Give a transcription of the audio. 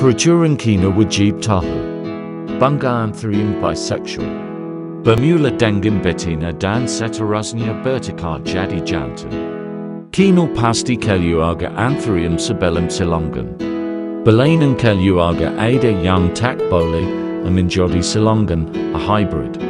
Procuring kino wajib tahu. Bunga anthurium bisexual. Bermula dengim betina dan seterusnya bertikar jadi jantan. Kino pasti keluarga anthurium Sabellum silongan. Belanan keluarga ada yang tak boleh Aminjodi silongan, a hybrid.